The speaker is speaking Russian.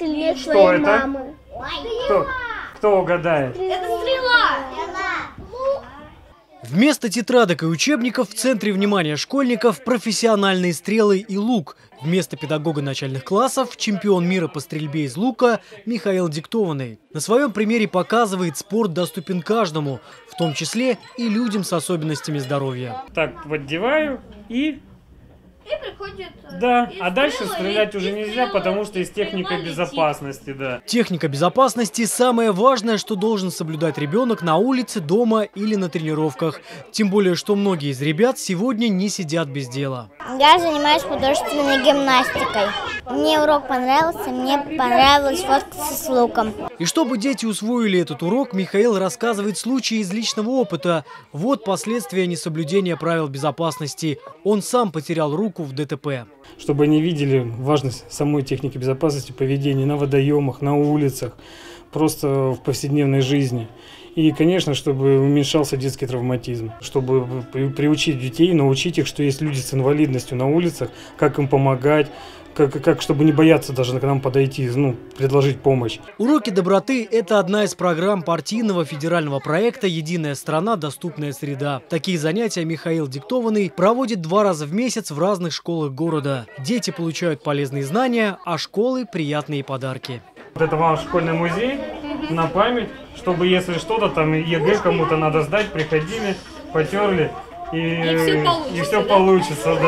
сильнее Что своей это? мамы. Кто, кто угадает? Это стрела! Вместо тетрадок и учебников в центре внимания школьников профессиональные стрелы и лук. Вместо педагога начальных классов чемпион мира по стрельбе из лука Михаил Диктованный. На своем примере показывает, спорт доступен каждому, в том числе и людям с особенностями здоровья. Так, поддеваю и... И приходит... э, Да, и а дальше стрелять и- уже и нельзя, потому что из летит. безопасности, да. Техника безопасности – самое важное, что должен соблюдать ребенок на улице, дома или на тренировках. Тем более, что многие из ребят сегодня не сидят без дела. Я занимаюсь художественной гимнастикой. Мне урок понравился, мне понравилось фоткаться с луком. И чтобы дети усвоили этот урок, Михаил рассказывает случаи из личного опыта. Вот последствия несоблюдения правил безопасности. Он сам потерял руку в ДТП. Чтобы они видели важность самой техники безопасности поведения на водоемах, на улицах, просто в повседневной жизни. И, конечно, чтобы уменьшался детский травматизм, чтобы при- приучить детей, научить их, что есть люди с инвалидностью на улицах, как им помогать, как, как чтобы не бояться даже к нам подойти, ну, предложить помощь. Уроки доброты – это одна из программ партийного федерального проекта «Единая страна. Доступная среда». Такие занятия Михаил Диктованный проводит два раза в месяц в разных школах города. Дети получают полезные знания, а школы – приятные подарки. Вот это вам школьный музей на память, чтобы если что-то там ЕГЭ кому-то надо сдать, приходили, потерли и, И всё получится, и все да? получится, да.